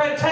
contestant number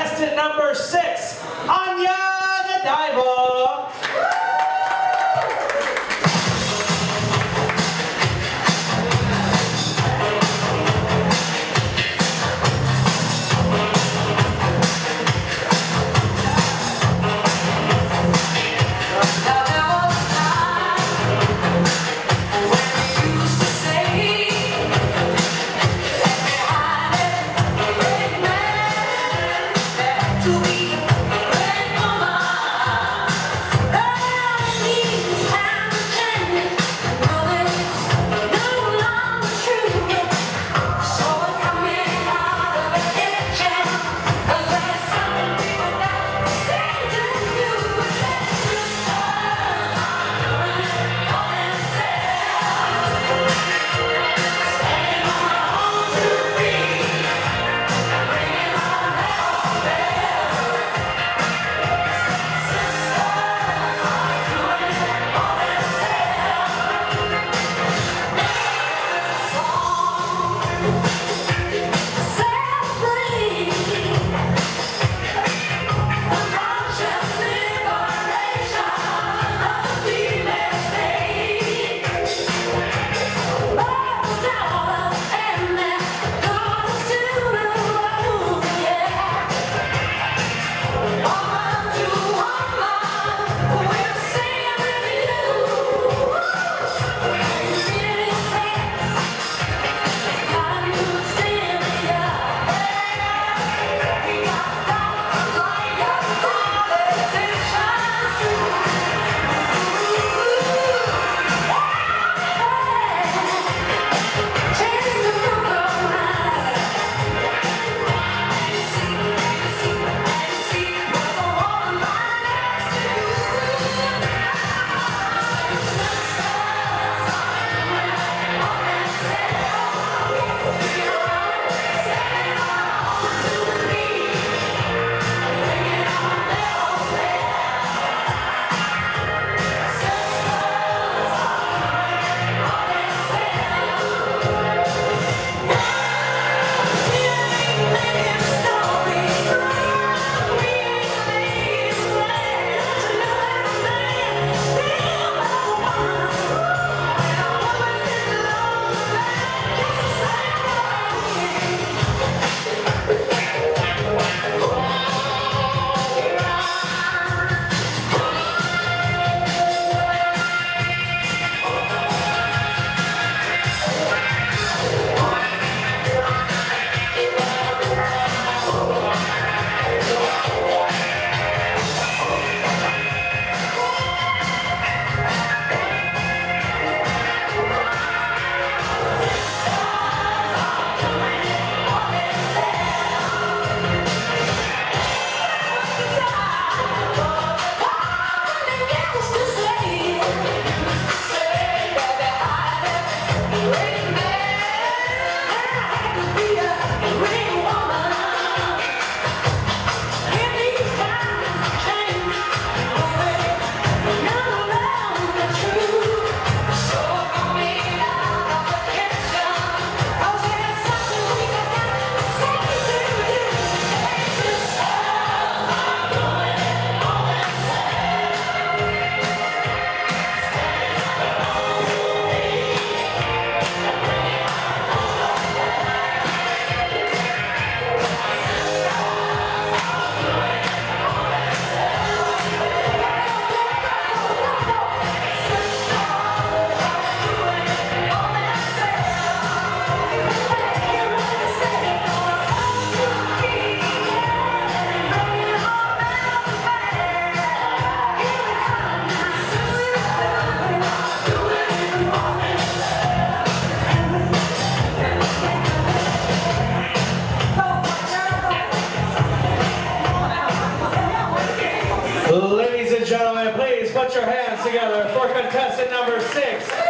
put your hands together for contestant number six,